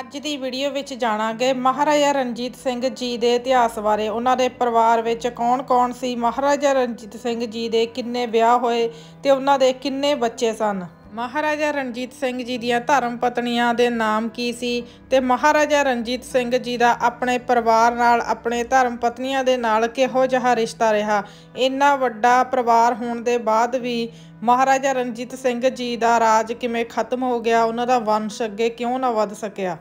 ਅੱਜ ਦੀ ਵੀਡੀਓ ਵਿੱਚ ਜਾਣਾਂਗੇ ਮਹਾਰਾਜਾ ਰਣਜੀਤ ਸਿੰਘ ਜੀ ਦੇ ਇਤਿਹਾਸ ਬਾਰੇ। ਉਹਨਾਂ ਦੇ ਪਰਿਵਾਰ ਵਿੱਚ ਕੌਣ-ਕੌਣ ਸੀ? ਮਹਾਰਾਜਾ ਰਣਜੀਤ ਸਿੰਘ ਜੀ ਦੇ ਕਿੰਨੇ ਵਿਆਹ ਹੋਏ ਤੇ ਉਹਨਾਂ ਦੇ ਕਿੰਨੇ ਬੱਚੇ ਸਨ? ਮਹਾਰਾਜਾ ਰਣਜੀਤ ਸਿੰਘ ਜੀ ਦੀਆਂ ਧਰਮ ਪਤਨੀਆਂ ਦੇ ਨਾਮ ਕੀ ਸੀ? ਤੇ ਮਹਾਰਾਜਾ ਰਣਜੀਤ ਸਿੰਘ ਜੀ ਦਾ ਆਪਣੇ ਪਰਿਵਾਰ ਨਾਲ, ਆਪਣੇ ਧਰਮ ਪਤਨੀਆਂ ਦੇ ਨਾਲ ਕਿਹੋ ਜਿਹਾ ਰਿਸ਼ਤਾ ਰਿਹਾ? ਇੰਨਾ ਵੱਡਾ ਪਰਿਵਾਰ ਹੋਣ ਦੇ ਬਾਅਦ ਵੀ ਮਹਾਰਾਜਾ ਰਣਜੀਤ ਸਿੰਘ ਜੀ ਦਾ ਰਾਜ ਕਿਵੇਂ ਖਤਮ ਹੋ ਗਿਆ? ਉਹਨਾਂ ਦਾ ਵੰਸ਼ ਅੱਗੇ ਕਿਉਂ ਨਾ ਵੱਧ ਸਕਿਆ?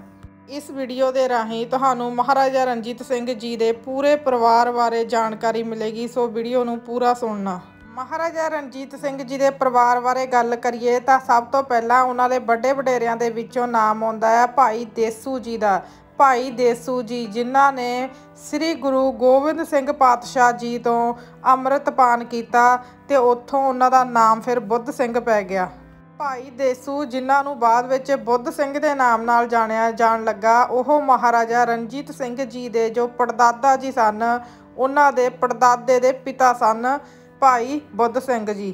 ਇਸ ਵੀਡੀਓ ਦੇ ਰਾਹੀਂ ਤੁਹਾਨੂੰ ਮਹਾਰਾਜਾ ਰਣਜੀਤ ਸਿੰਘ ਜੀ ਦੇ ਪੂਰੇ ਪਰਿਵਾਰ ਬਾਰੇ ਜਾਣਕਾਰੀ ਮਿਲੇਗੀ। ਸੋ ਵੀਡੀਓ ਨੂੰ ਪੂਰਾ ਸੁਣਨਾ। ਮਹਾਰਾਜਾ ਰਣਜੀਤ ਸਿੰਘ ਜੀ ਦੇ ਪਰਿਵਾਰ ਬਾਰੇ ਗੱਲ ਕਰੀਏ ਤਾਂ ਸਭ ਤੋਂ ਪਹਿਲਾਂ ਉਹਨਾਂ ਦੇ ਵੱਡੇ ਵਡੇਰਿਆਂ ਦੇ ਵਿੱਚੋਂ ਨਾਮ ਆਉਂਦਾ ਹੈ ਭਾਈ ਦੇਸੂ ਜੀ ਦਾ। ਭਾਈ ਦੇਸੂ ਜੀ ਜਿਨ੍ਹਾਂ ਨੇ ਸ੍ਰੀ ਗੁਰੂ ਗੋਬਿੰਦ ਸਿੰਘ ਪਾਤਸ਼ਾਹ ਜੀ ਤੋਂ ਅੰਮ੍ਰਿਤ ਪਾਨ ਕੀਤਾ ਤੇ ਉੱਥੋਂ ਉਹਨਾਂ ਦਾ ਨਾਮ ਫਿਰ ਬੁੱਧ ਸਿੰਘ ਪੈ ਗਿਆ। ਭਾਈ ਦੇਸੂ ਜਿਨ੍ਹਾਂ ਨੂੰ ਬਾਅਦ ਵਿੱਚ ਬੁੱਧ ਸਿੰਘ ਦੇ ਨਾਮ ਨਾਲ ਜਾਣਿਆ ਜਾਣ ਲੱਗਾ, ਉਹ ਮਹਾਰਾਜਾ ਰਣਜੀਤ ਸਿੰਘ ਜੀ ਦੇ ਜੋ ਪੜਦਾਦਾ ਜੀ ਸਨ, ਉਹਨਾਂ ਦੇ ਪੜਦਾਦੇ ਦੇ ਪਿਤਾ ਸਨ। ਭਾਈ ਬੁੱਧ ਸਿੰਘ ਜੀ।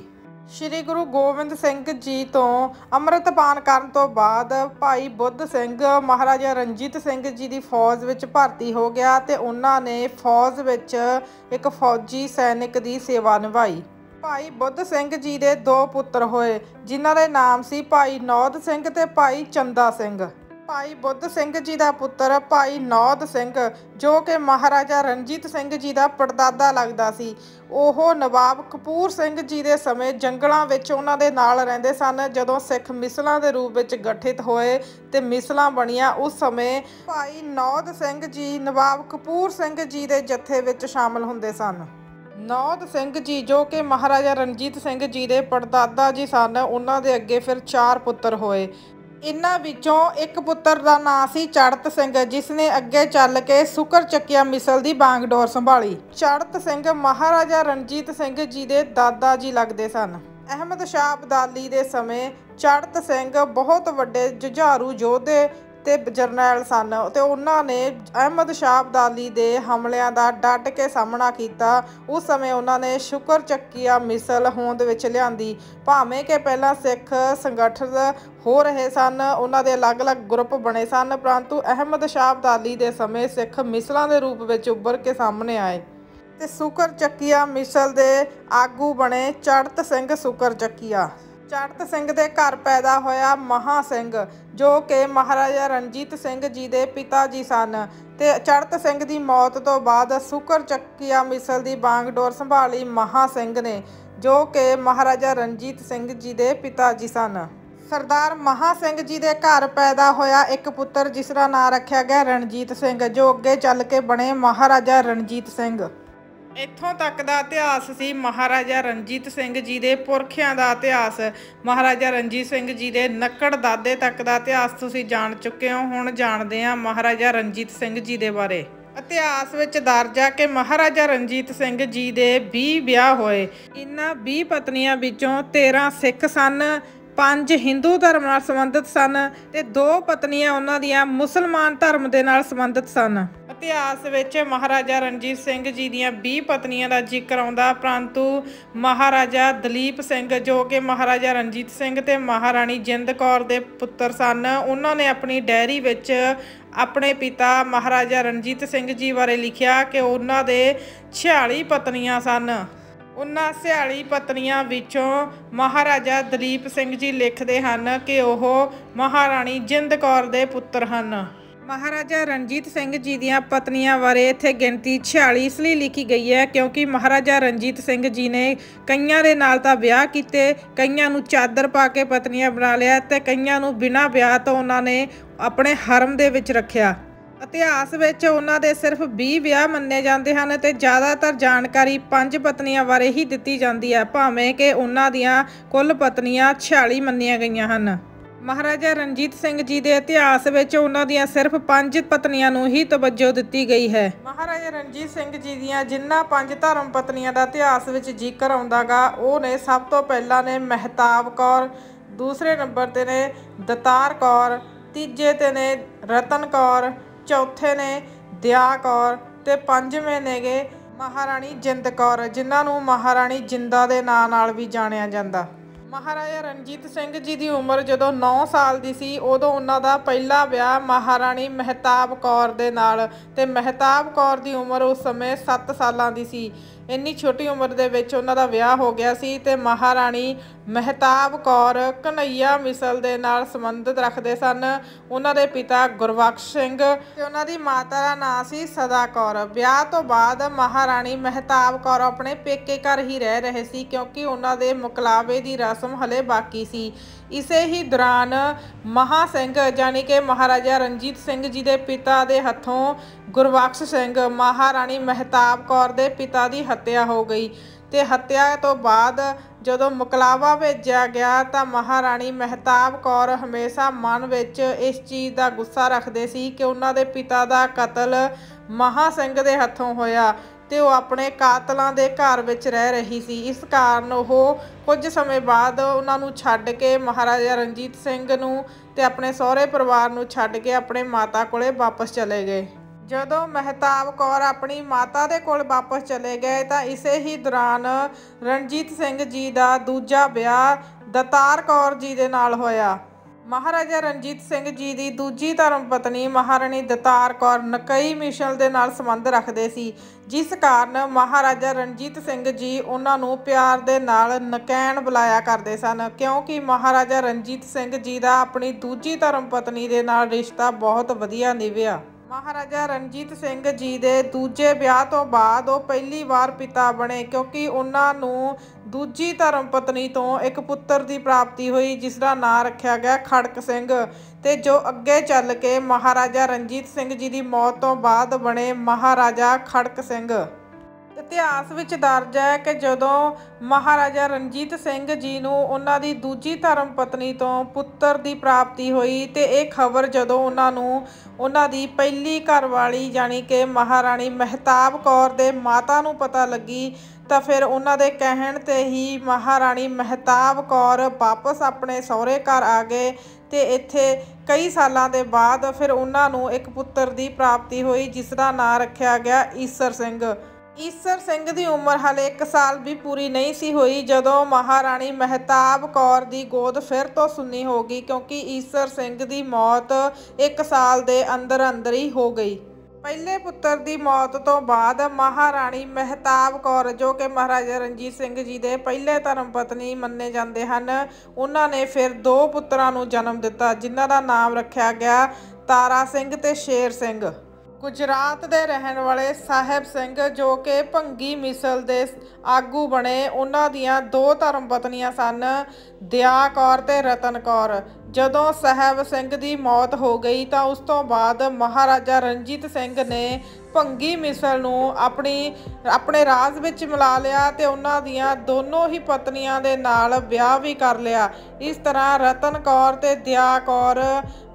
ਸ਼੍ਰੀ ਗੁਰੂ ਗੋਬਿੰਦ ਸਿੰਘ ਜੀ ਤੋਂ ਅੰਮ੍ਰਿਤਪਾਨ ਕਰਨ ਤੋਂ ਬਾਅਦ ਭਾਈ ਬੁੱਧ ਸਿੰਘ ਮਹਾਰਾਜਾ ਰਣਜੀਤ ਸਿੰਘ ਜੀ ਦੀ ਫੌਜ ਵਿੱਚ ਭਰਤੀ ਹੋ ਗਿਆ ਤੇ ਉਹਨਾਂ ਨੇ ਫੌਜ ਵਿੱਚ ਇੱਕ ਫੌਜੀ ਸੈਨਿਕ ਦੀ ਸੇਵਾ ਨਿਭਾਈ। ਭਾਈ ਬੁੱਧ ਸਿੰਘ ਜੀ ਦੇ ਦੋ ਪੁੱਤਰ ਹੋਏ, ਜਿਨ੍ਹਾਂ ਦੇ ਨਾਮ ਸੀ ਭਾਈ ਨੌਦ ਸਿੰਘ ਤੇ ਭਾਈ ਚੰਦਾ ਸਿੰਘ। ਭਾਈ ਬੁੱਧ ਸਿੰਘ ਜੀ ਦਾ ਪੁੱਤਰ ਭਾਈ ਨੌਦ ਸਿੰਘ, ਜੋ ਕਿ ਮਹਾਰਾਜਾ ਰਣਜੀਤ ਸਿੰਘ ਜੀ ਦਾ ਪੜਦਾਦਾ ਲੱਗਦਾ ਸੀ। ਉਹ ਨਵਾਬ ਕਪੂਰ ਸਿੰਘ ਜੀ ਦੇ ਸਮੇਂ ਜੰਗਲਾਂ ਵਿੱਚ ਉਹਨਾਂ ਦੇ ਨਾਲ ਰਹਿੰਦੇ ਸਨ। ਜਦੋਂ ਸਿੱਖ ਮਿਸਲਾਂ ਦੇ ਰੂਪ ਵਿੱਚ ਗਠਿਤ ਹੋਏ ਤੇ ਮਿਸਲਾਂ ਬਣੀਆਂ, ਉਸ ਸਮੇਂ ਭਾਈ ਨੌਦ ਸਿੰਘ ਜੀ, ਨਵਾਬ ਕਪੂਰ ਸਿੰਘ ਜੀ ਦੇ ਜਥੇ ਵਿੱਚ ਸ਼ਾਮਲ ਹੁੰਦੇ ਸਨ। ਨੌਦ ਸਿੰਘ ਜੀ, ਜੋ ਕਿ ਮਹਾਰਾਜਾ ਰਣਜੀਤ ਸਿੰਘ ਜੀ ਦੇ ਪੜਦਾਦਾ ਜੀ ਸਨ, ਉਹਨਾਂ ਦੇ ਅੱਗੇ ਫਿਰ ਚਾਰ ਪੁੱਤਰ ਹੋਏ। ਇਹਨਾਂ ਵਿੱਚੋਂ ਇੱਕ ਪੁੱਤਰ ਦਾ ਨਾਂ ਸੀ ਚੜਤ ਸਿੰਘ ਜਿਸ ਨੇ ਅੱਗੇ ਚੱਲ ਕੇ ਸੁਕਰ ਚੱਕਿਆ ਮਿਸਲ ਦੀ ਬਾਂਗਡੋਰ ਸੰਭਾਲੀ। ਚੜਤ ਸਿੰਘ ਮਹਾਰਾਜਾ ਰਣਜੀਤ ਸਿੰਘ ਜੀ ਦੇ ਦਾਦਾ ਜੀ ਲੱਗਦੇ ਸਨ। ਅਹਿਮਦ ਸ਼ਾਹ ਅਬਦਾਲੀ ਦੇ ਸਮੇਂ ਚੜਤ ਸਿੰਘ ਬਹੁਤ ਵੱਡੇ ਜੁਝਾਰੂ ਯੋਧੇ ਤੇ ਜਰਨੈਲ ਸਨ ਤੇ ਉਹਨਾਂ ਨੇ ਅਹਿਮਦ ਸ਼ਾਹ ਅਬਦਾਲੀ ਦੇ ਹਮਲਿਆਂ ਦਾ ਡਟ ਕੇ ਸਾਹਮਣਾ ਕੀਤਾ। ਉਸ ਸਮੇਂ ਉਹਨਾਂ ਨੇ ਸ਼ੁਕਰ ਚੱਕੀਆ ਮਿਸਲ ਹੋਂਦ ਵਿੱਚ ਲਿਆਂਦੀ। ਭਾਵੇਂ ਕਿ ਪਹਿਲਾਂ ਸਿੱਖ ਸੰਗਠਨ ਹੋ ਰਹੇ ਸਨ, ਉਹਨਾਂ ਦੇ ਅਲੱਗ-ਅਲੱਗ ਗਰੁੱਪ ਬਣੇ ਸਨ, ਪਰੰਤੂ ਅਹਿਮਦ ਸ਼ਾਹ ਅਬਦਾਲੀ ਦੇ ਸਮੇਂ ਸਿੱਖ ਮਿਸਲਾਂ ਦੇ ਰੂਪ ਵਿੱਚ ਉੱਭਰ ਕੇ ਸਾਹਮਣੇ ਆਏ। ਤੇ ਸੁਕਰ ਚੱਕੀਆ ਮਿਸਲ ਦੇ ਆਗੂ ਬਣੇ ਚੜਤ ਸਿੰਘ ਸੁਕਰ ਚੱਕੀਆ। ਚੜਤ ਸਿੰਘ ਦੇ ਘਰ ਪੈਦਾ ਹੋਇਆ ਮਹਾ ਸਿੰਘ, ਜੋ ਕਿ ਮਹਾਰਾਜਾ ਰਣਜੀਤ ਸਿੰਘ ਜੀ ਦੇ ਪਿਤਾ ਜੀ ਸਨ ਤੇ ਚੜਤ ਸਿੰਘ ਦੀ ਮੌਤ ਤੋਂ ਬਾਅਦ ਸੁਕਰ ਚੱਕੀਆ ਮਿਸਲ ਦੀ ਬਾਗਡੋਰ ਸੰਭਾਲੀ ਮਹਾ ਸਿੰਘ ਨੇ, ਜੋ ਕਿ ਮਹਾਰਾਜਾ ਰਣਜੀਤ ਸਿੰਘ ਜੀ ਦੇ ਪਿਤਾ ਜੀ ਸਨ। ਸਰਦਾਰ ਮਹਾ ਸਿੰਘ ਜੀ ਦੇ ਘਰ ਪੈਦਾ ਹੋਇਆ ਇੱਕ ਪੁੱਤਰ, ਜਿਸ ਦਾ ਨਾਂ ਰੱਖਿਆ ਗਿਆ ਰਣਜੀਤ ਸਿੰਘ, ਜੋ ਅੱਗੇ ਚੱਲ ਕੇ ਬਣੇ ਮਹਾਰਾਜਾ ਰਣਜੀਤ ਸਿੰਘ। ਇੱਥੋਂ ਤੱਕ ਦਾ ਇਤਿਹਾਸ ਸੀ ਮਹਾਰਾਜਾ ਰਣਜੀਤ ਸਿੰਘ ਜੀ ਦੇ ਪੁਰਖਿਆਂ ਦਾ ਇਤਿਹਾਸ। ਮਹਾਰਾਜਾ ਰਣਜੀਤ ਸਿੰਘ ਜੀ ਦੇ ਨੱਕੜ ਦਾਦੇ ਤੱਕ ਦਾ ਇਤਿਹਾਸ ਤੁਸੀਂ ਜਾਣ ਚੁੱਕੇ ਹੋ, ਹੁਣ ਜਾਣਦੇ ਹਾਂ ਮਹਾਰਾਜਾ ਰਣਜੀਤ ਸਿੰਘ ਜੀ ਦੇ ਬਾਰੇ। ਇਤਿਹਾਸ ਵਿੱਚ ਦਰਜ ਆ ਕਿ ਮਹਾਰਾਜਾ ਰਣਜੀਤ ਸਿੰਘ ਜੀ ਦੇ 20 ਵਿਆਹ ਹੋਏ। ਇਹਨਾਂ 20 ਪਤਨੀਆਂ ਵਿੱਚੋਂ 13 ਸਿੱਖ ਸਨ, ਪੰਜ ਹਿੰਦੂ ਧਰਮ ਨਾਲ ਸੰਬੰਧਿਤ ਸਨ ਤੇ ਦੋ ਪਤਨੀਆਂ ਉਹਨਾਂ ਦੀਆਂ ਮੁਸਲਮਾਨ ਧਰਮ ਦੇ ਨਾਲ ਸੰਬੰਧਿਤ ਸਨ। ਇਤਿਹਾਸ ਵਿੱਚ ਮਹਾਰਾਜਾ ਰਣਜੀਤ ਸਿੰਘ ਜੀ ਦੀਆਂ 20 ਪਤਨੀਆਂ ਦਾ ਜ਼ਿਕਰ ਆਉਂਦਾ, ਪਰੰਤੂ ਮਹਾਰਾਜਾ ਦਲੀਪ ਸਿੰਘ ਜੋ ਕਿ ਮਹਾਰਾਜਾ ਰਣਜੀਤ ਸਿੰਘ ਤੇ ਮਹਾਰਾਣੀ ਜਿੰਦ ਕੌਰ ਦੇ ਪੁੱਤਰ ਸਨ, ਉਹਨਾਂ ਨੇ ਆਪਣੀ ਡਾਇਰੀ ਵਿੱਚ ਆਪਣੇ ਪਿਤਾ ਮਹਾਰਾਜਾ ਰਣਜੀਤ ਸਿੰਘ ਜੀ ਬਾਰੇ ਲਿਖਿਆ ਕਿ ਉਹਨਾਂ ਦੇ 46 ਪਤਨੀਆਂ ਸਨ। ਉਹਨਾਂ 46 ਪਤਨੀਆਂ ਵਿੱਚੋਂ ਮਹਾਰਾਜਾ ਦਲੀਪ ਸਿੰਘ ਜੀ ਲਿਖਦੇ ਹਨ ਕਿ ਉਹ ਮਹਾਰਾਣੀ ਜਿੰਦ ਕੌਰ ਦੇ ਪੁੱਤਰ ਹਨ। ਮਹਾਰਾਜਾ ਰਣਜੀਤ ਸਿੰਘ ਜੀ ਦੀਆਂ ਪਤਨੀਆਂ ਬਾਰੇ ਇੱਥੇ ਗਿਣਤੀ 46 ਇਸ ਲਈ ਲਿਖੀ ਗਈ ਹੈ ਕਿਉਂਕਿ ਮਹਾਰਾਜਾ ਰਣਜੀਤ ਸਿੰਘ ਜੀ ਨੇ ਕਈਆਂ ਦੇ ਨਾਲ ਤਾਂ ਵਿਆਹ ਕੀਤੇ, ਕਈਆਂ ਨੂੰ ਚਾਦਰ ਪਾ ਕੇ ਪਤਨੀਆਂ ਬਣਾ ਲਿਆ ਤੇ ਕਈਆਂ ਨੂੰ ਬਿਨਾਂ ਵਿਆਹ ਤੋਂ ਉਹਨਾਂ ਨੇ ਆਪਣੇ ਹਰਮ ਦੇ ਵਿੱਚ ਰੱਖਿਆ। ਇਤਿਹਾਸ ਵਿੱਚ ਉਹਨਾਂ ਦੇ ਸਿਰਫ 20 ਵਿਆਹ ਮੰਨੇ ਜਾਂਦੇ ਹਨ ਤੇ ਜ਼ਿਆਦਾਤਰ ਜਾਣਕਾਰੀ ਪੰਜ ਪਤਨੀਆਂ ਬਾਰੇ ਹੀ ਦਿੱਤੀ ਜਾਂਦੀ ਹੈ, ਭਾਵੇਂ ਕਿ ਉਹਨਾਂ ਦੀਆਂ ਕੁੱਲ ਪਤਨੀਆਂ 46 ਮੰਨੀਆਂ ਗਈਆਂ ਹਨ। ਮਹਾਰਾਜਾ ਰਣਜੀਤ ਸਿੰਘ ਜੀ ਦੇ ਇਤਿਹਾਸ ਵਿੱਚ ਉਹਨਾਂ ਦੀਆਂ ਸਿਰਫ ਪੰਜ ਪਤਨੀਆਂ ਨੂੰ ਹੀ ਤਵੱਜੋ ਦਿੱਤੀ ਗਈ ਹੈ। ਮਹਾਰਾਜਾ ਰਣਜੀਤ ਸਿੰਘ ਜੀ ਦੀਆਂ ਜਿੰਨਾ ਪੰਜ ਧਰਮ ਪਤਨੀਆਂ ਦਾ ਇਤਿਹਾਸ ਵਿੱਚ ਜ਼ਿਕਰ ਆਉਂਦਾਗਾ, ਉਹ ਨੇ ਸਭ ਤੋਂ ਪਹਿਲਾਂ ਨੇ ਮਹਿਤਾਬ ਕੌਰ, ਦੂਸਰੇ ਨੰਬਰ ਤੇ ਨੇ ਦਤਾਰ ਕੌਰ, ਤੀਜੇ ਤੇ ਨੇ ਰਤਨ ਕੌਰ, ਚੌਥੇ ਨੇ ਦਿਆ ਕੌਰ ਤੇ ਪੰਜਵੇਂ ਨੇਗੇ ਮਹਾਰਾਣੀ ਜਿੰਦ ਕੌਰ, ਜਿਨ੍ਹਾਂ ਨੂੰ ਮਹਾਰਾਣੀ ਜਿੰਦਾ ਦੇ ਨਾਂ ਨਾਲ ਵੀ ਜਾਣਿਆ ਜਾਂਦਾ। ਮਹਾਰਾਜਾ ਰਣਜੀਤ ਸਿੰਘ ਜੀ ਦੀ ਉਮਰ ਜਦੋਂ 9 ਸਾਲ ਦੀ ਸੀ, ਉਦੋਂ ਉਹਨਾਂ ਦਾ ਪਹਿਲਾ ਵਿਆਹ ਮਹਾਰਾਣੀ ਮਹਿਤਾਬ ਕੌਰ ਦੇ ਨਾਲ, ਤੇ ਮਹਿਤਾਬ ਕੌਰ ਦੀ ਉਮਰ ਉਸ ਸਮੇਂ 7 ਸਾਲਾਂ ਦੀ ਸੀ। ਇੰਨੀ ਛੋਟੀ ਉਮਰ ਦੇ ਵਿੱਚ ਉਹਨਾਂ ਦਾ ਵਿਆਹ ਹੋ ਗਿਆ ਸੀ ਤੇ ਮਹਾਰਾਣੀ ਮਹਿਤਾਬ ਕੌਰ ਕਨਈਆ ਮਿਸਲ ਦੇ ਨਾਲ ਸੰਬੰਧਿਤ ਰੱਖਦੇ ਸਨ। ਉਹਨਾਂ ਦੇ ਪਿਤਾ ਗੁਰਬਖਸ਼ ਸਿੰਘ ਤੇ ਉਹਨਾਂ ਦੀ ਮਾਤਾ ਦਾ ਨਾਂ ਸੀ ਸਦਾ ਕੌਰ। ਵਿਆਹ ਤੋਂ ਬਾਅਦ ਮਹਾਰਾਣੀ ਮਹਿਤਾਬ ਕੌਰ ਆਪਣੇ ਪੇਕੇ ਘਰ ਹੀ ਰਹਿ ਰਹੇ ਸੀ ਕਿਉਂਕਿ ਉਹਨਾਂ ਦੇ ਮੁਕਲਾਵੇ ਦੀ ਰਸਮ ਹਲੇ ਬਾਕੀ ਸੀ। ਇਸੇ ਹੀ ਦੌਰਾਨ ਮਹਾ ਸਿੰਘ ਜਾਨੀ ਕਿ ਮਹਾਰਾਜਾ ਰਣਜੀਤ ਸਿੰਘ ਜੀ ਦੇ ਪਿਤਾ ਦੇ ਹੱਥੋਂ ਗੁਰਬਖਸ਼ ਸਿੰਘ ਮਹਾਰਾਣੀ ਮਹਿਤਾਬ ਕੌਰ ਦੇ ਪਿਤਾ ਦੀ ਹੱਤਿਆ ਹੋ ਗਈ ਤੇ ਹੱਤਿਆ ਤੋਂ ਬਾਅਦ ਜਦੋਂ ਮੁਕਲਾਵਾ ਭੇਜਿਆ ਗਿਆ ਤਾਂ ਮਹਾਰਾਣੀ ਮਹਿਤਾਬ ਕੌਰ ਹਮੇਸ਼ਾ ਮਨ ਵਿੱਚ ਇਸ ਚੀਜ਼ ਦਾ ਗੁੱਸਾ ਰੱਖਦੇ ਸੀ ਕਿ ਉਹਨਾਂ ਦੇ ਪਿਤਾ ਦਾ ਕਤਲ ਮਹਾ ਸਿੰਘ ਦੇ ਹੱਥੋਂ ਹੋਇਆ ਤੇ ਉਹ ਆਪਣੇ ਕਾਤਲਾਂ ਦੇ ਘਰ ਵਿੱਚ ਰਹਿ ਰਹੀ ਸੀ। ਇਸ ਕਾਰਨ ਉਹ ਕੁਝ ਸਮੇਂ ਬਾਅਦ ਉਹਨਾਂ ਨੂੰ ਛੱਡ ਕੇ ਮਹਾਰਾਜਾ ਰਣਜੀਤ ਸਿੰਘ ਨੂੰ ਤੇ ਆਪਣੇ ਸਹੁਰੇ ਪਰਿਵਾਰ ਨੂੰ ਛੱਡ ਕੇ ਆਪਣੇ ਮਾਤਾ ਕੋਲੇ ਵਾਪਸ ਚਲੇ ਗਏ। ਜਦੋਂ ਮਹਿਤਾਬ ਕੌਰ ਆਪਣੀ ਮਾਤਾ ਦੇ ਕੋਲ ਵਾਪਸ ਚਲੇ ਗਏ ਤਾਂ ਇਸੇ ਹੀ ਦੌਰਾਨ ਰਣਜੀਤ ਸਿੰਘ ਜੀ ਦਾ ਦੂਜਾ ਵਿਆਹ ਦਤਾਰ ਕੌਰ ਜੀ ਦੇ ਨਾਲ ਹੋਇਆ। ਮਹਾਰਾਜਾ ਰਣਜੀਤ ਸਿੰਘ ਜੀ ਦੀ ਦੂਜੀ ਧਰਮ ਪਤਨੀ ਮਹਾਰਾਣੀ ਦਤਾਰ ਕੌਰ ਨਕਈ ਮਿਸ਼ਲ ਦੇ ਨਾਲ ਸੰਬੰਧ ਰੱਖਦੇ ਸੀ, ਜਿਸ ਕਾਰਨ ਮਹਾਰਾਜਾ ਰਣਜੀਤ ਸਿੰਘ ਜੀ ਉਹਨਾਂ ਨੂੰ ਪਿਆਰ ਦੇ ਨਾਲ ਨਕੈਣ ਬੁਲਾਇਆ ਕਰਦੇ ਸਨ, ਕਿਉਂਕਿ ਮਹਾਰਾਜਾ ਰਣਜੀਤ ਸਿੰਘ ਜੀ ਦਾ ਆਪਣੀ ਦੂਜੀ ਧਰਮ ਪਤਨੀ ਦੇ ਨਾਲ ਰਿਸ਼ਤਾ ਬਹੁਤ ਵਧੀਆ ਨਿਭਿਆ। ਮਹਾਰਾਜਾ ਰਣਜੀਤ ਸਿੰਘ ਜੀ ਦੇ ਦੂਜੇ ਵਿਆਹ ਤੋਂ ਬਾਅਦ ਉਹ ਪਹਿਲੀ ਵਾਰ ਪਿਤਾ ਬਣੇ ਕਿਉਂਕਿ ਉਹਨਾਂ ਨੂੰ ਦੂਜੀ ਧਰਮ ਪਤਨੀ ਤੋਂ ਇੱਕ ਪੁੱਤਰ ਦੀ ਪ੍ਰਾਪਤੀ ਹੋਈ, ਜਿਸ ਦਾ ਨਾਂ ਰੱਖਿਆ ਗਿਆ ਖੜਕ ਸਿੰਘ। ਤੇ ਜੋ ਅੱਗੇ ਚੱਲ ਕੇ ਮਹਾਰਾਜਾ ਰਣਜੀਤ ਸਿੰਘ ਜੀ ਦੀ ਮੌਤ ਤੋਂ ਬਾਅਦ ਬਣੇ ਮਹਾਰਾਜਾ ਖੜਕ ਸਿੰਘ। ਇਤਿਹਾਸ ਵਿੱਚ ਦਰਜ ਹੈ ਕਿ ਜਦੋਂ ਮਹਾਰਾਜਾ ਰਣਜੀਤ ਸਿੰਘ ਜੀ ਨੂੰ ਉਹਨਾਂ ਦੀ ਦੂਜੀ ਧਰਮ ਪਤਨੀ ਤੋਂ ਪੁੱਤਰ ਦੀ ਪ੍ਰਾਪਤੀ ਹੋਈ ਤੇ ਇਹ ਖਬਰ ਜਦੋਂ ਉਹਨਾਂ ਨੂੰ ਉਹਨਾਂ ਦੀ ਪਹਿਲੀ ਘਰਵਾਲੀ ਯਾਨੀ ਕਿ ਮਹਾਰਾਣੀ ਮਹਿਤਾਬ ਕੌਰ ਦੇ ਮਾਤਾ ਨੂੰ ਪਤਾ ਲੱਗੀ, ਤਾਂ ਫਿਰ ਉਹਨਾਂ ਦੇ ਕਹਿਣ ਤੇ ਹੀ ਮਹਾਰਾਣੀ ਮਹਿਤਾਬ ਕੌਰ ਵਾਪਸ ਆਪਣੇ ਸਹੁਰੇ ਘਰ ਆ ਗਏ ਤੇ ਇੱਥੇ ਕਈ ਸਾਲਾਂ ਦੇ ਬਾਅਦ ਫਿਰ ਉਹਨਾਂ ਨੂੰ ਇੱਕ ਪੁੱਤਰ ਦੀ ਪ੍ਰਾਪਤੀ ਹੋਈ, ਜਿਸ ਦਾ ਨਾਂ ਰੱਖਿਆ ਗਿਆ ਈਸਰ ਸਿੰਘ। ਈਸਰ ਸਿੰਘ ਦੀ ਉਮਰ ਹਲੇ 1 ਸਾਲ ਵੀ ਪੂਰੀ ਨਹੀਂ ਸੀ ਹੋਈ, ਜਦੋਂ ਮਹਾਰਾਣੀ ਮਹਿਤਾਬ ਕੌਰ ਦੀ ਗੋਦ ਫਿਰ ਤੋਂ ਸੁੰਨੀ ਹੋ ਗਈ ਕਿਉਂਕਿ ਈਸਰ ਸਿੰਘ ਦੀ ਮੌਤ 1 ਸਾਲ ਦੇ ਅੰਦਰ ਅੰਦਰ ਹੀ ਹੋ ਗਈ। ਪਹਿਲੇ ਪੁੱਤਰ ਦੀ ਮੌਤ ਤੋਂ ਬਾਅਦ ਮਹਾਰਾਣੀ ਮਹਿਤਾਬ ਕੌਰ, ਜੋ ਕਿ ਮਹਾਰਾਜਾ ਰਣਜੀਤ ਸਿੰਘ ਜੀ ਦੇ ਪਹਿਲੇ ਧਰਮ ਪਤਨੀ ਮੰਨੇ ਜਾਂਦੇ ਹਨ, ਉਹਨਾਂ ਨੇ ਫਿਰ ਦੋ ਪੁੱਤਰਾਂ ਨੂੰ ਜਨਮ ਦਿੱਤਾ, ਜਿਨ੍ਹਾਂ ਦਾ ਨਾਮ ਰੱਖਿਆ ਗਿਆ ਤਾਰਾ ਸਿੰਘ ਤੇ ਸ਼ੇਰ ਸਿੰਘ। ਗੁਜਰਾਤ ਦੇ ਰਹਿਣ ਵਾਲੇ ਸਾਹਿਬ ਸਿੰਘ ਜੋ ਕਿ ਭੰਗੀ ਮਿਸਲ ਦੇ ਆਗੂ ਬਣੇ, ਉਹਨਾਂ ਦੀਆਂ ਦੋ ਧਰਮ ਪਤਨੀਆਂ ਸਨ, ਦਿਆ ਕੌਰ ਤੇ ਰਤਨ ਕੌਰ। ਜਦੋਂ ਸਾਹਿਬ ਸਿੰਘ ਦੀ ਮੌਤ ਹੋ ਗਈ ਤਾਂ ਉਸ ਤੋਂ ਬਾਅਦ ਮਹਾਰਾਜਾ ਰਣਜੀਤ ਸਿੰਘ ਨੇ ਭੰਗੀ ਮਿਸਲ ਨੂੰ ਆਪਣੀ, ਆਪਣੇ ਰਾਜ ਵਿੱਚ ਮਿਲਾ ਲਿਆ ਤੇ ਉਹਨਾਂ ਦੀਆਂ ਦੋਨੋਂ ਹੀ ਪਤਨੀਆਂ ਦੇ ਨਾਲ ਵਿਆਹ ਵੀ ਕਰ ਲਿਆ। ਇਸ ਤਰ੍ਹਾਂ ਰਤਨ ਕੌਰ ਤੇ ਦਿਆ ਕੌਰ,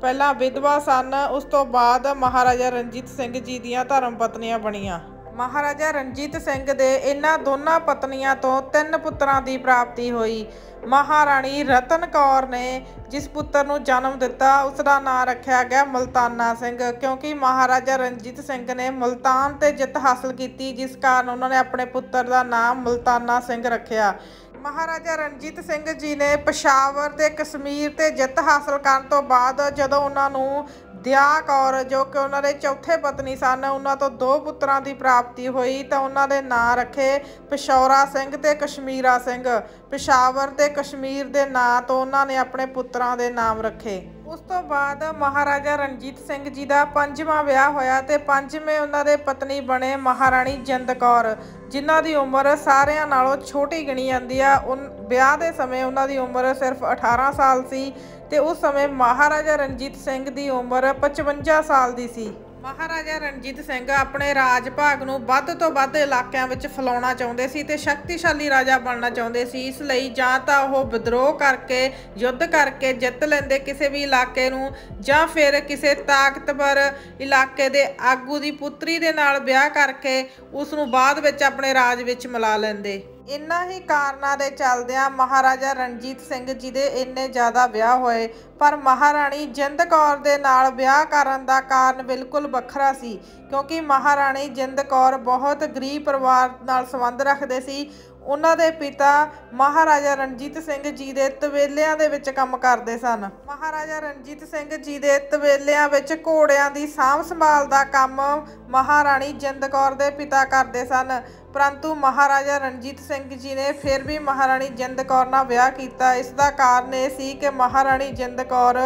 ਪਹਿਲਾਂ ਵਿਧਵਾ ਸਨ, ਉਸ ਤੋਂ ਬਾਅਦ ਮਹਾਰਾਜਾ ਰਣਜੀਤ ਸਿੰਘ ਜੀ ਦੀਆਂ ਧਰਮ ਪਤਨੀਆਂ ਬਣੀਆਂ। ਮਹਾਰਾਜਾ ਰਣਜੀਤ ਸਿੰਘ ਦੇ ਇਹਨਾਂ ਦੋਨਾਂ ਪਤਨੀਆਂ ਤੋਂ ਤਿੰਨ ਪੁੱਤਰਾਂ ਦੀ ਪ੍ਰਾਪਤੀ ਹੋਈ। ਮਹਾਰਾਣੀ ਰਤਨ ਕੌਰ ਨੇ ਜਿਸ ਪੁੱਤਰ ਨੂੰ ਜਨਮ ਦਿੱਤਾ ਉਸ ਦਾ ਨਾਂ ਰੱਖਿਆ ਗਿਆ ਮਲਤਾਨਾ ਸਿੰਘ, ਕਿਉਂਕਿ ਮਹਾਰਾਜਾ ਰਣਜੀਤ ਸਿੰਘ ਨੇ ਮਲਤਾਨ ਤੇ ਜਿੱਤ ਹਾਸਲ ਕੀਤੀ, ਜਿਸ ਕਾਰਨ ਉਹਨਾਂ ਨੇ ਆਪਣੇ ਪੁੱਤਰ ਦਾ ਨਾਮ ਮਲਤਾਨਾ ਸਿੰਘ ਰੱਖਿਆ। ਮਹਾਰਾਜਾ ਰਣਜੀਤ ਸਿੰਘ ਜੀ ਨੇ ਪਸ਼ਾਵਰ ਤੇ ਕਸ਼ਮੀਰ ਤੇ ਜਿੱਤ ਹਾਸਲ ਕਰਨ ਤੋਂ ਬਾਅਦ ਜਦੋਂ ਉਹਨਾਂ ਨੂੰ ਦਿਆ ਕੌਰ ਜੋ ਕਿ ਉਹਨਾਂ ਦੇ ਚੌਥੇ ਪਤਨੀ ਸਨ, ਉਹਨਾਂ ਤੋਂ ਦੋ ਪੁੱਤਰਾਂ ਦੀ ਪ੍ਰਾਪਤੀ ਹੋਈ ਤਾਂ ਉਹਨਾਂ ਦੇ ਨਾਂ ਰੱਖੇ ਪਿਸ਼ੌਰਾ ਸਿੰਘ ਤੇ ਕਸ਼ਮੀਰਾ ਸਿੰਘ। ਪਿਸ਼ਾਵਰ ਤੇ ਕਸ਼ਮੀਰ ਦੇ ਨਾਂ ਤੋਂ ਉਹਨਾਂ ਨੇ ਆਪਣੇ ਪੁੱਤਰਾਂ ਦੇ ਨਾਮ ਰੱਖੇ। ਉਸ ਤੋਂ ਬਾਅਦ ਮਹਾਰਾਜਾ ਰਣਜੀਤ ਸਿੰਘ ਜੀ ਦਾ ਪੰਜਵਾਂ ਵਿਆਹ ਹੋਇਆ ਤੇ ਪੰਜਵੇਂ ਉਹਨਾਂ ਦੇ ਪਤਨੀ ਬਣੇ ਮਹਾਰਾਣੀ ਜਿੰਦ ਕੌਰ, ਜਿਨ੍ਹਾਂ ਦੀ ਉਮਰ ਸਾਰਿਆਂ ਨਾਲੋਂ ਛੋਟੀ ਗਿਣੀ ਜਾਂਦੀ ਆ। ਉਹ ਵਿਆਹ ਦੇ ਸਮੇਂ ਉਹਨਾਂ ਦੀ ਉਮਰ ਸਿਰਫ 18 ਸਾਲ ਸੀ। ਤੇ ਉਸ ਸਮੇਂ ਮਹਾਰਾਜਾ ਰਣਜੀਤ ਸਿੰਘ ਦੀ ਉਮਰ 55 ਸਾਲ ਦੀ ਸੀ। ਮਹਾਰਾਜਾ ਰਣਜੀਤ ਸਿੰਘ ਆਪਣੇ ਰਾਜ ਭਾਗ ਨੂੰ ਵੱਧ ਤੋਂ ਵੱਧ ਇਲਾਕਿਆਂ ਵਿੱਚ ਫੈਲਾਉਣਾ ਚਾਹੁੰਦੇ ਸੀ ਤੇ ਸ਼ਕਤੀਸ਼ਾਲੀ ਰਾਜਾ ਬਣਨਾ ਚਾਹੁੰਦੇ ਸੀ। ਇਸ ਲਈ ਜਾਂ ਤਾਂ ਉਹ ਵਿਦਰੋਹ ਕਰਕੇ, ਯੁੱਧ ਕਰਕੇ ਜਿੱਤ ਲੈਂਦੇ ਕਿਸੇ ਵੀ ਇਲਾਕੇ ਨੂੰ ਜਾਂ ਫਿਰ ਕਿਸੇ ਤਾਕਤਵਰ ਇਲਾਕੇ ਦੇ ਆਗੂ ਦੀ ਪੁੱਤਰੀ ਦੇ ਨਾਲ ਵਿਆਹ ਕਰਕੇ ਉਸ ਨੂੰ ਬਾਅਦ ਵਿੱਚ ਆਪਣੇ ਰਾਜ ਵਿੱਚ ਮਿਲਾ ਲੈਂਦੇ। ਇਨ੍ਹਾਂ ਹੀ ਕਾਰਨਾਂ ਦੇ ਚੱਲਦਿਆਂ ਮਹਾਰਾਜਾ ਰਣਜੀਤ ਸਿੰਘ ਜੀ ਦੇ ਇੰਨੇ ਜ਼ਿਆਦਾ ਵਿਆਹ ਹੋਏ। ਪਰ ਮਹਾਰਾਣੀ ਜਿੰਦ ਕੌਰ ਦੇ ਨਾਲ ਵਿਆਹ ਕਰਨ ਦਾ ਕਾਰਨ ਬਿਲਕੁਲ ਵੱਖਰਾ ਸੀ। ਕਿਉਂਕਿ ਮਹਾਰਾਣੀ ਜਿੰਦ ਕੌਰ ਬਹੁਤ ਗਰੀਬ ਪਰਿਵਾਰ ਨਾਲ ਸੰਬੰਧ ਰੱਖਦੇ ਸੀ। ਉਹਨਾਂ ਦੇ ਪਿਤਾ ਮਹਾਰਾਜਾ ਰਣਜੀਤ ਸਿੰਘ ਜੀ ਦੇ ਤਵੇਲਿਆਂ ਦੇ ਵਿੱਚ ਕੰਮ ਕਰਦੇ ਸਨ। ਮਹਾਰਾਜਾ ਰਣਜੀਤ ਸਿੰਘ ਜੀ ਦੇ ਤਵੇਲਿਆਂ ਵਿੱਚ ਘੋੜਿਆਂ ਦੀ ਸਾਂਭ ਸੰਭਾਲ ਦਾ ਕੰਮ ਮਹਾਰਾਣੀ ਜਿੰਦ ਕੌਰ ਦੇ ਪਿਤਾ ਕਰਦੇ ਸਨ। ਪਰੰਤੂ ਮਹਾਰਾਜਾ ਰਣਜੀਤ ਸਿੰਘ ਜੀ ਨੇ ਫਿਰ ਵੀ ਮਹਾਰਾਣੀ ਜਿੰਦ ਕੌਰ ਨਾਲ ਵਿਆਹ ਕੀਤਾ। ਇਸ ਦਾ ਕਾਰਨ ਇਹ ਸੀ ਕਿ ਮਹਾਰਾਣੀ ਜਿੰਦ ਕੌਰ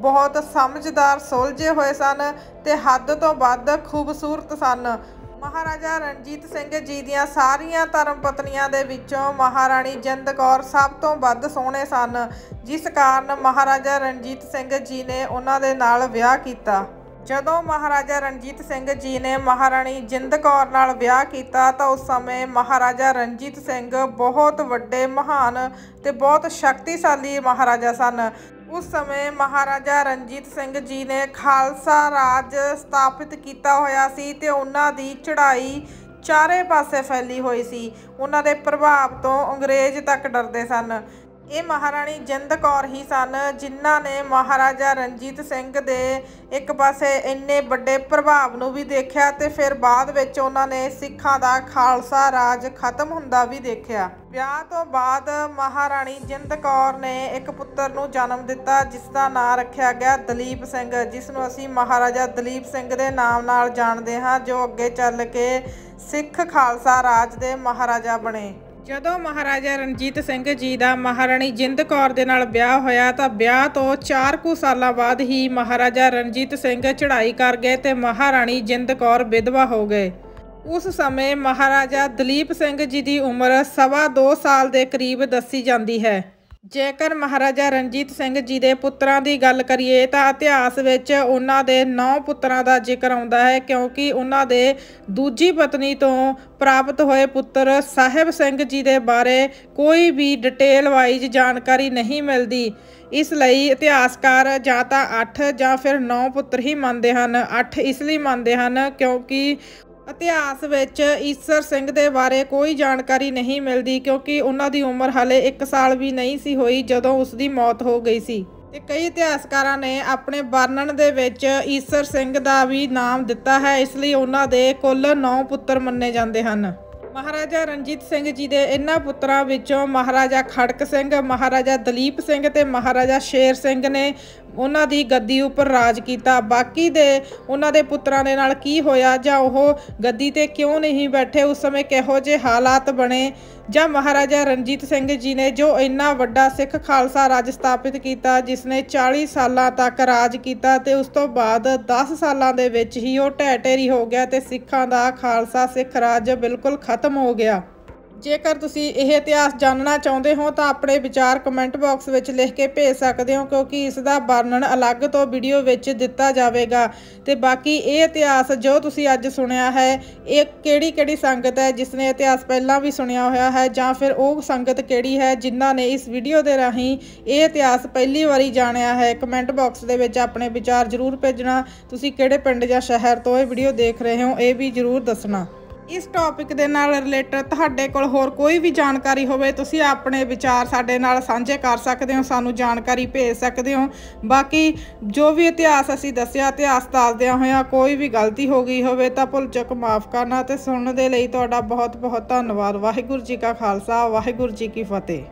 ਬਹੁਤ ਸਮਝਦਾਰ ਸੁਲਝੇ ਹੋਏ ਸਨ ਤੇ ਹੱਦ ਤੋਂ ਵੱਧ ਖੂਬਸੂਰਤ ਸਨ। ਮਹਾਰਾਜਾ ਰਣਜੀਤ ਸਿੰਘ ਜੀ ਦੀਆਂ ਸਾਰੀਆਂ ਧਰਮ ਪਤਨੀਆਂ ਦੇ ਵਿੱਚੋਂ ਮਹਾਰਾਣੀ ਜਿੰਦ ਕੌਰ ਸਭ ਤੋਂ ਵੱਧ ਸੋਹਣੇ ਸਨ, ਜਿਸ ਕਾਰਨ ਮਹਾਰਾਜਾ ਰਣਜੀਤ ਸਿੰਘ ਜੀ ਨੇ ਉਹਨਾਂ ਦੇ ਨਾਲ ਵਿਆਹ ਕੀਤਾ। ਜਦੋਂ ਮਹਾਰਾਜਾ ਰਣਜੀਤ ਸਿੰਘ ਜੀ ਨੇ ਮਹਾਰਾਣੀ ਜਿੰਦ ਕੌਰ ਨਾਲ ਵਿਆਹ ਕੀਤਾ ਤਾਂ ਉਸ ਸਮੇਂ ਮਹਾਰਾਜਾ ਰਣਜੀਤ ਸਿੰਘ ਬਹੁਤ ਵੱਡੇ, ਮਹਾਨ ਤੇ ਬਹੁਤ ਸ਼ਕਤੀਸ਼ਾਲੀ ਮਹਾਰਾਜਾ ਸਨ। ਉਸ ਸਮੇਂ ਮਹਾਰਾਜਾ ਰਣਜੀਤ ਸਿੰਘ ਜੀ ਨੇ ਖਾਲਸਾ ਰਾਜ ਸਥਾਪਿਤ ਕੀਤਾ ਹੋਇਆ ਸੀ ਤੇ ਉਹਨਾਂ ਦੀ ਚੜ੍ਹਾਈ ਚਾਰੇ ਪਾਸੇ ਫੈਲੀ ਹੋਈ ਸੀ। ਉਹਨਾਂ ਦੇ ਪ੍ਰਭਾਵ ਤੋਂ ਅੰਗਰੇਜ਼ ਤੱਕ ਡਰਦੇ ਸਨ। ਇਹ ਮਹਾਰਾਣੀ ਜਿੰਦ ਕੌਰ ਹੀ ਸਨ, ਜਿਨ੍ਹਾਂ ਨੇ ਮਹਾਰਾਜਾ ਰਣਜੀਤ ਸਿੰਘ ਦੇ ਇੱਕ ਪਾਸੇ ਇੰਨੇ ਵੱਡੇ ਪ੍ਰਭਾਵ ਨੂੰ ਵੀ ਦੇਖਿਆ ਤੇ ਫਿਰ ਬਾਅਦ ਵਿੱਚ ਉਹਨਾਂ ਨੇ ਸਿੱਖਾਂ ਦਾ ਖਾਲਸਾ ਰਾਜ ਖਤਮ ਹੁੰਦਾ ਵੀ ਦੇਖਿਆ। ਵਿਆਹ ਤੋਂ ਬਾਅਦ ਮਹਾਰਾਣੀ ਜਿੰਦ ਕੌਰ ਨੇ ਇੱਕ ਪੁੱਤਰ ਨੂੰ ਜਨਮ ਦਿੱਤਾ, ਜਿਸ ਦਾ ਨਾਂ ਰੱਖਿਆ ਗਿਆ ਦਲੀਪ ਸਿੰਘ, ਜਿਸ ਨੂੰ ਅਸੀਂ ਮਹਾਰਾਜਾ ਦਲੀਪ ਸਿੰਘ ਦੇ ਨਾਮ ਨਾਲ ਜਾਣਦੇ ਹਾਂ, ਜੋ ਅੱਗੇ ਚੱਲ ਕੇ ਸਿੱਖ ਖਾਲਸਾ ਰਾਜ ਦੇ ਮਹਾਰਾਜਾ ਬਣੇ। ਜਦੋਂ ਮਹਾਰਾਜਾ ਰਣਜੀਤ ਸਿੰਘ ਜੀ ਦਾ ਮਹਾਰਾਣੀ ਜਿੰਦ ਕੌਰ ਦੇ ਨਾਲ ਵਿਆਹ ਹੋਇਆ ਤਾਂ ਵਿਆਹ ਤੋਂ 4 ਕੁ ਸਾਲਾਂ ਬਾਅਦ ਹੀ ਮਹਾਰਾਜਾ ਰਣਜੀਤ ਸਿੰਘ ਚੜ੍ਹਾਈ ਕਰ ਗਏ ਤੇ ਮਹਾਰਾਣੀ ਜਿੰਦ ਕੌਰ ਵਿਧਵਾ ਹੋ ਗਏ। ਉਸ ਸਮੇਂ ਮਹਾਰਾਜਾ ਦਲੀਪ ਸਿੰਘ ਜੀ ਦੀ ਉਮਰ ਸਵਾ 2 ਸਾਲ ਦੇ ਕਰੀਬ ਦੱਸੀ ਜਾਂਦੀ ਹੈ। ਜੇਕਰ ਮਹਾਰਾਜਾ ਰਣਜੀਤ ਸਿੰਘ ਜੀ ਦੇ ਪੁੱਤਰਾਂ ਦੀ ਗੱਲ ਕਰੀਏ ਤਾਂ ਇਤਿਹਾਸ ਵਿੱਚ ਉਹਨਾਂ ਦੇ 9 ਪੁੱਤਰਾਂ ਦਾ ਜ਼ਿਕਰ ਆਉਂਦਾ ਹੈ, ਕਿਉਂਕਿ ਉਹਨਾਂ ਦੇ ਦੂਜੀ ਪਤਨੀ ਤੋਂ ਪ੍ਰਾਪਤ ਹੋਏ ਪੁੱਤਰ ਸਾਹਿਬ ਸਿੰਘ ਜੀ ਦੇ ਬਾਰੇ ਕੋਈ ਵੀ ਡਿਟੇਲ ਵਾਈਜ਼ ਜਾਣਕਾਰੀ ਨਹੀਂ ਮਿਲਦੀ। ਇਸ ਲਈ ਇਤਿਹਾਸਕਾਰ ਜਾਂ ਤਾਂ 8 ਜਾਂ ਫਿਰ 9 ਪੁੱਤਰ ਹੀ ਮੰਨਦੇ ਹਨ। 8 ਇਸ ਲਈ ਮੰਨਦੇ ਹਨ ਕਿਉਂਕਿ ਇਤਿਹਾਸ ਵਿੱਚ ਈਸਰ ਸਿੰਘ ਦੇ ਬਾਰੇ ਕੋਈ ਜਾਣਕਾਰੀ ਨਹੀਂ ਮਿਲਦੀ ਕਿਉਂਕਿ ਉਹਨਾਂ ਦੀ ਉਮਰ ਹਾਲੇ 1 ਸਾਲ ਵੀ ਨਹੀਂ ਸੀ ਹੋਈ ਜਦੋਂ ਉਸ ਦੀ ਮੌਤ ਹੋ ਗਈ ਸੀ। ਤੇ ਕਈ ਇਤਿਹਾਸਕਾਰਾਂ ਨੇ ਆਪਣੇ ਵਰਣਨ ਦੇ ਵਿੱਚ ਈਸਰ ਸਿੰਘ ਦਾ ਵੀ ਨਾਮ ਦਿੱਤਾ ਹੈ, ਇਸ ਲਈ ਉਹਨਾਂ ਦੇ ਕੁੱਲ 9 ਪੁੱਤਰ ਮੰਨੇ ਜਾਂਦੇ ਹਨ। ਮਹਾਰਾਜਾ ਰਣਜੀਤ ਸਿੰਘ ਜੀ ਦੇ ਇਹਨਾਂ ਪੁੱਤਰਾਂ ਵਿੱਚੋਂ ਮਹਾਰਾਜਾ ਖੜਕ ਸਿੰਘ, ਮਹਾਰਾਜਾ ਦਲੀਪ ਸਿੰਘ ਤੇ ਮਹਾਰਾਜਾ ਸ਼ੇਰ ਸਿੰਘ ਨੇ ਉਹਨਾਂ ਦੀ ਗੱਦੀ ਉੱਪਰ ਰਾਜ ਕੀਤਾ। ਬਾਕੀ ਦੇ ਉਹਨਾਂ ਦੇ ਪੁੱਤਰਾਂ ਦੇ ਨਾਲ ਕੀ ਹੋਇਆ ਜਾਂ ਉਹ ਗੱਦੀ ਤੇ ਕਿਉਂ ਨਹੀਂ ਬੈਠੇ, ਉਸ ਸਮੇਂ ਕਿਹੋ ਜਿਹੇ ਹਾਲਾਤ ਬਣੇ ਜਾਂ ਮਹਾਰਾਜਾ ਰਣਜੀਤ ਸਿੰਘ ਜੀ ਨੇ ਜੋ ਇੰਨਾ ਵੱਡਾ ਸਿੱਖ ਖਾਲਸਾ ਰਾਜ ਸਥਾਪਿਤ ਕੀਤਾ, ਜਿਸ ਨੇ 40 ਸਾਲਾਂ ਤੱਕ ਰਾਜ ਕੀਤਾ ਤੇ ਉਸ ਤੋਂ ਬਾਅਦ 10 ਸਾਲਾਂ ਦੇ ਵਿੱਚ ਹੀ ਉਹ ਢਹਿ ਢੇਰੀ ਹੋ ਗਿਆ ਤੇ ਸਿੱਖਾਂ ਦਾ ਖਾਲਸਾ ਸਿੱਖ ਰਾਜ ਬਿਲਕੁਲ ਖਤਮ ਹੋ ਗਿਆ। ਜੇਕਰ ਤੁਸੀਂ ਇਹ ਇਤਿਹਾਸ ਜਾਣਨਾ ਚਾਹੁੰਦੇ ਹੋ, ਤਾਂ ਆਪਣੇ ਵਿਚਾਰ ਕਮੈਂਟ ਬਾਕਸ ਵਿੱਚ ਲਿਖ ਕੇ ਭੇਜ ਸਕਦੇ ਹੋ, ਕਿਉਂਕਿ ਇਸ ਦਾ ਵਰਣਨ ਅਲੱਗ ਤੋਂ ਵੀਡੀਓ ਵਿੱਚ ਦਿੱਤਾ ਜਾਵੇਗਾ। ਤੇ ਬਾਕੀ ਇਹ ਇਤਿਹਾਸ ਜੋ ਤੁਸੀਂ ਅੱਜ ਸੁਣਿਆ ਹੈ, ਇਹ ਕਿਹੜੀ ਕਿਹੜੀ ਸੰਗਤ ਹੈ ਜਿਸ ਨੇ ਇਤਿਹਾਸ ਪਹਿਲਾਂ ਵੀ ਸੁਣਿਆ ਹੋਇਆ ਹੈ, ਜਾਂ ਫਿਰ ਉਹ ਸੰਗਤ ਕਿਹੜੀ ਹੈ, ਜਿਨ੍ਹਾਂ ਨੇ ਇਸ ਵੀਡੀਓ ਦੇ ਰਾਹੀਂ ਇਹ ਇਤਿਹਾਸ ਪਹਿਲੀ ਵਾਰੀ ਜਾਣਿਆ ਹੈ, ਕਮੈਂਟ ਬਾਕਸ ਦੇ ਵਿੱਚ ਆਪਣੇ ਵਿਚਾਰ ਜ਼ਰੂਰ ਭੇਜਣਾ। ਤੁਸੀਂ ਕਿਹੜੇ ਪਿੰਡ ਜਾਂ ਸ਼ਹਿਰ ਤੋਂ ਇਹ ਵੀਡੀਓ ਦੇਖ ਰਹੇ ਹੋ, ਇਹ ਵੀ ਜ਼ਰੂਰ ਦੱਸਣਾ। ਇਸ ਟੌਪਿਕ ਦੇ ਨਾਲ ਰਿਲੇਟਡ ਤੁਹਾਡੇ ਕੋਲ ਹੋਰ ਕੋਈ ਵੀ ਜਾਣਕਾਰੀ ਹੋਵੇ, ਤੁਸੀਂ ਆਪਣੇ ਵਿਚਾਰ ਸਾਡੇ ਨਾਲ ਸਾਂਝੇ ਕਰ ਸਕਦੇ ਹੋ, ਸਾਨੂੰ ਜਾਣਕਾਰੀ ਭੇਜ ਸਕਦੇ ਹੋ। ਬਾਕੀ ਜੋ ਵੀ ਇਤਿਹਾਸ ਅਸੀਂ ਦੱਸਿਆ, ਇਤਿਹਾਸ ਦੱਸਦਿਆਂ ਹੋਇਆਂ ਕੋਈ ਵੀ ਗਲਤੀ ਹੋ ਗਈ ਹੋਵੇ ਤਾਂ ਭੁੱਲ ਚੁੱਕ ਮਾਫ ਕਰਨਾ ਤੇ ਸੁਣਨ ਦੇ ਲਈ ਤੁਹਾਡਾ ਬਹੁਤ ਬਹੁਤ ਧੰਨਵਾਦ। ਵਾਹਿਗੁਰੂ ਜੀ ਕਾ ਖਾਲਸਾ, ਵਾਹਿਗੁਰੂ ਜੀ ਕੀ ਫਤਿਹ।